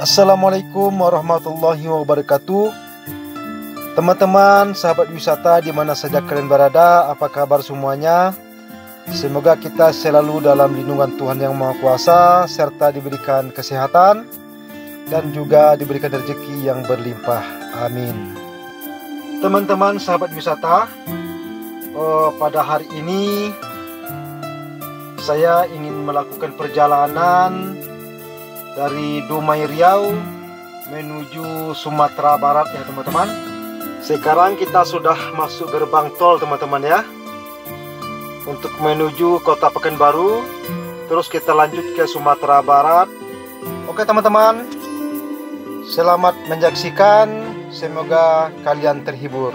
Assalamualaikum warahmatullahi wabarakatuh Teman-teman, sahabat wisata di mana saja kalian berada, apa kabar semuanya? Semoga kita selalu dalam lindungan Tuhan Yang Maha Kuasa serta diberikan kesehatan dan juga diberikan rezeki yang berlimpah. Amin. Teman-teman, sahabat wisata, oh, pada hari ini saya ingin melakukan perjalanan dari Dumai Riau menuju Sumatera Barat ya teman-teman. Sekarang kita sudah masuk gerbang tol teman-teman ya. Untuk menuju kota Pekanbaru. Terus kita lanjut ke Sumatera Barat. Oke teman-teman. Selamat menyaksikan. Semoga kalian terhibur.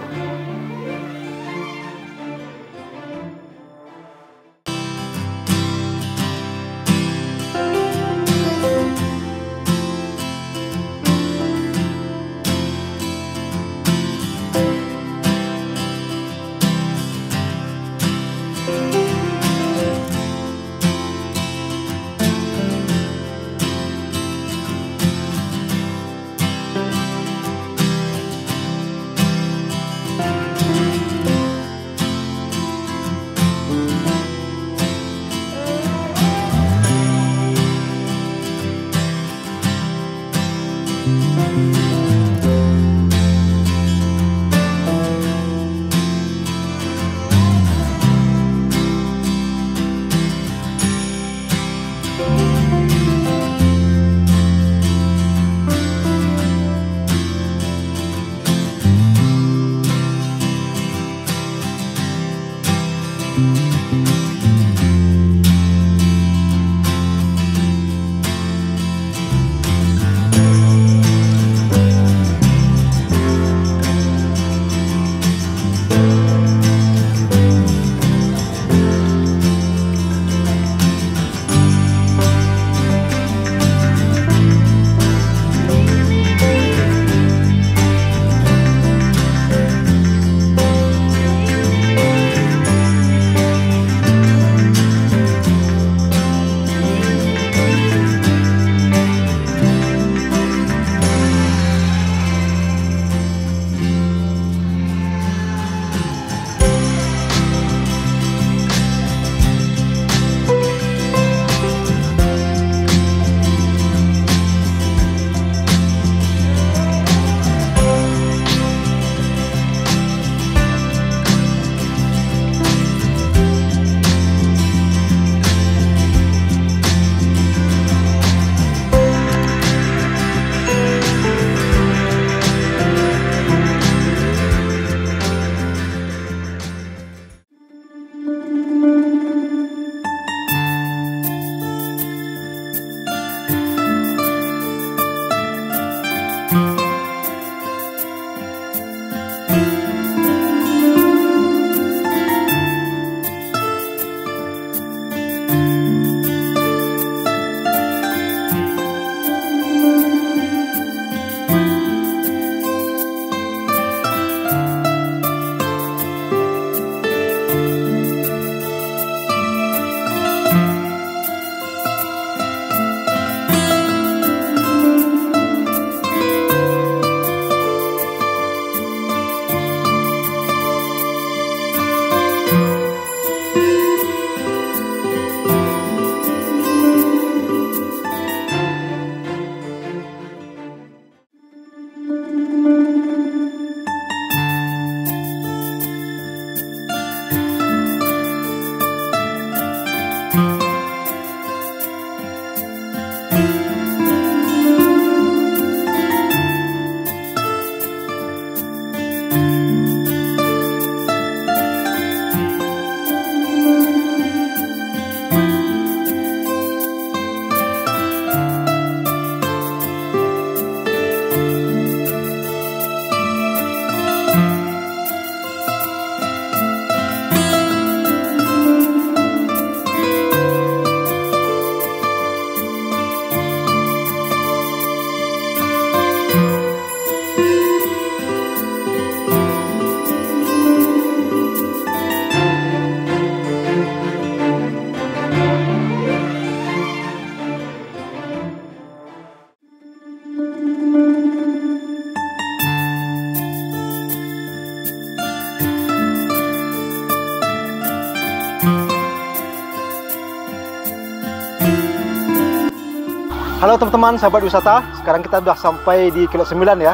Halo teman-teman sahabat wisata, sekarang kita sudah sampai di Kilo 9 ya.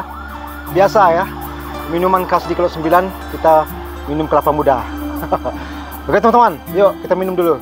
Biasa ya, minuman khas di Kilo 9 kita minum kelapa muda. Oke teman-teman, yuk kita minum dulu.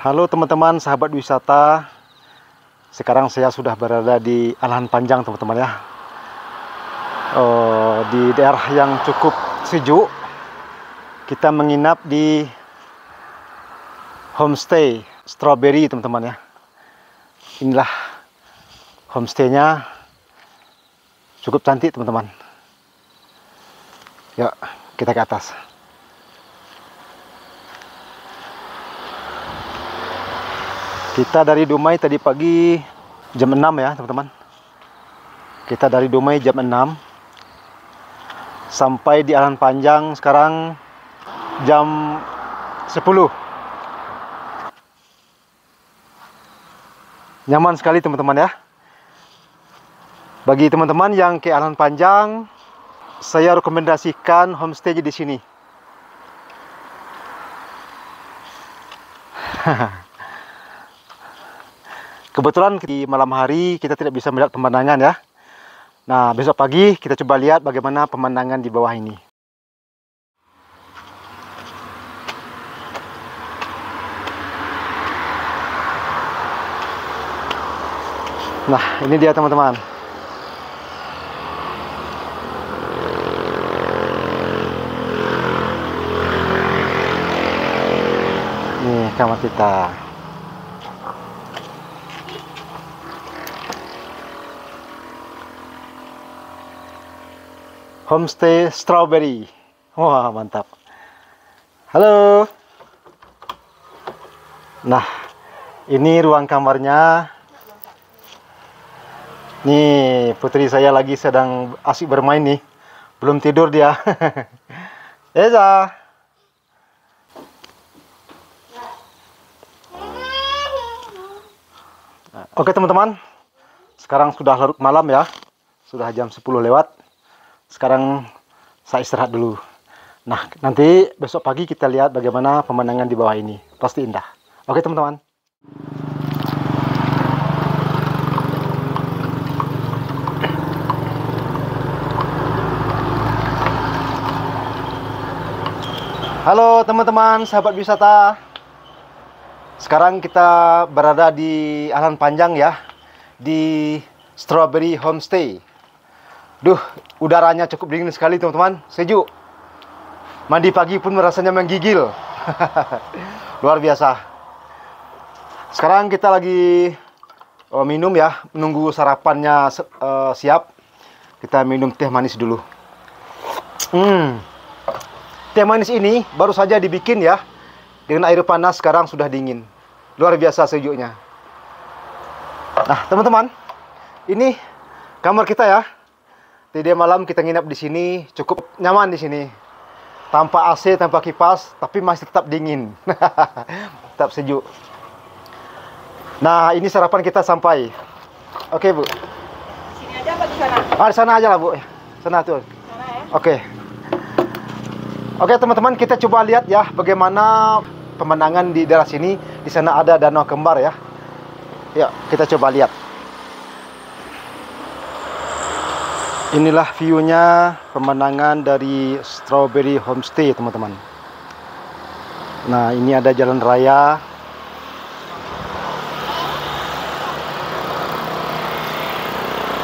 Halo teman-teman sahabat wisata. Sekarang saya sudah berada di Alahan Panjang teman-teman ya. Oh, Di daerah yang cukup sejuk. Kita menginap di Homestay Strawberry teman-teman ya. Inilah homestaynya. Cukup cantik teman-teman. Yuk kita ke atas Kita dari Dumai tadi pagi jam 6 ya teman-teman. Kita dari Dumai jam 6 Sampai di Alan Panjang sekarang jam 10 Nyaman sekali teman-teman ya. Bagi teman-teman yang ke Alan Panjang Saya rekomendasikan homestay di sini. Haha Kebetulan di malam hari kita tidak bisa melihat pemandangan ya. Nah, besok pagi kita coba lihat bagaimana pemandangan di bawah ini. Nah, ini dia teman-teman. Nih kamar kita. Homestay Strawberry. Wah, mantap. Halo. Nah, ini ruang kamarnya. Nih, putri saya lagi sedang asik bermain nih. Belum tidur dia. Eza. Oke teman-teman, sekarang sudah larut malam ya, sudah jam 10 lewat sekarang saya istirahat dulu. Nah, nanti besok pagi kita lihat bagaimana pemandangan di bawah ini. Pasti indah. Oke, teman-teman. Halo teman-teman, sahabat wisata. Sekarang kita berada di Alan Panjang ya, di Strawberry Homestay. Duh, udaranya cukup dingin sekali teman-teman, sejuk. Mandi pagi pun rasanya menggigil. Luar biasa. Sekarang kita lagi oh, minum ya, menunggu sarapannya uh, siap. Kita minum teh manis dulu. Hmm. Teh manis ini baru saja dibikin ya. Dengan air panas sekarang sudah dingin. Luar biasa sejuknya. Nah, teman-teman, ini kamar kita ya. Jadi malam kita nginap di sini, cukup nyaman di sini. Tanpa AC, tanpa kipas, tapi masih tetap dingin. tetap sejuk. Nah, ini sarapan kita sampai. Oke, Bu. Sini aja apa di sana? Ah, di sana aja lah, Bu. Sana tuh. Sana ya. Oke. Oke, teman-teman, kita coba lihat ya bagaimana pemandangan di daerah sini. Di sana ada danau kembar ya. Ya, kita coba lihat. Inilah view-nya pemandangan dari Strawberry Homestay, teman-teman. Nah, ini ada jalan raya.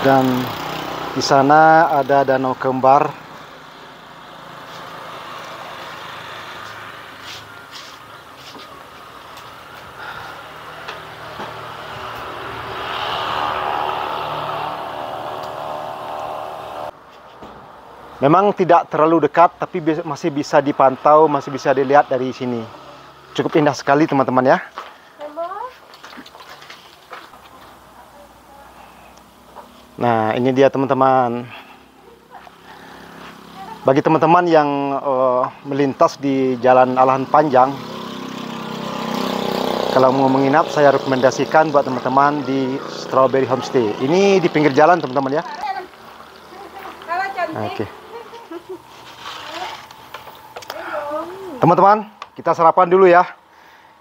Dan di sana ada danau kembar. Memang tidak terlalu dekat, tapi masih bisa dipantau, masih bisa dilihat dari sini. Cukup indah sekali, teman-teman ya. Nah, ini dia teman-teman. Bagi teman-teman yang eh, melintas di jalan Alahan Panjang, kalau mau menginap, saya rekomendasikan buat teman-teman di Strawberry Homestay. Ini di pinggir jalan, teman-teman ya. Halo cantik. Teman-teman, kita sarapan dulu ya.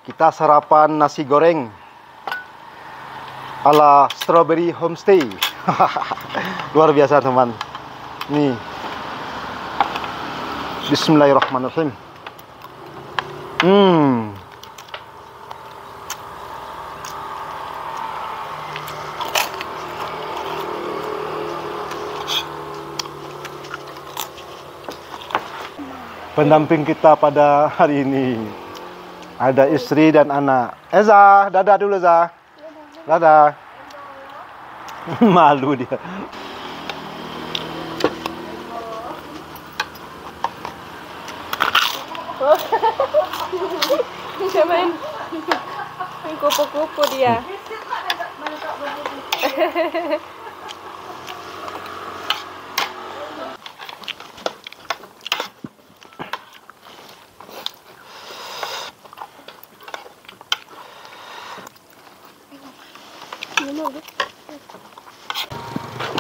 Kita sarapan nasi goreng ala Strawberry Homestay. Luar biasa, teman. Nih. Bismillahirrahmanirrahim. Hmm. Pendamping kita pada hari ini. Ada istri dan anak. Eza, dadah dulu Eza. Dadah. Malu dia. Dia main main kupu-kupu dia.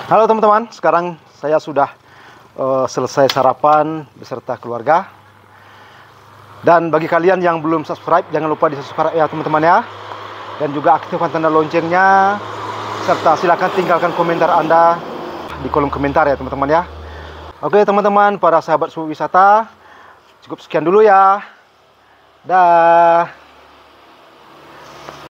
Halo teman-teman, sekarang saya sudah eh, selesai sarapan beserta keluarga. Dan bagi kalian yang belum subscribe, jangan lupa di subscribe ya teman-teman ya. Dan juga aktifkan tanda loncengnya. Serta silakan tinggalkan komentar Anda di kolom komentar ya teman-teman ya. Oke teman-teman, para sahabat wisata, cukup sekian dulu ya. Dah.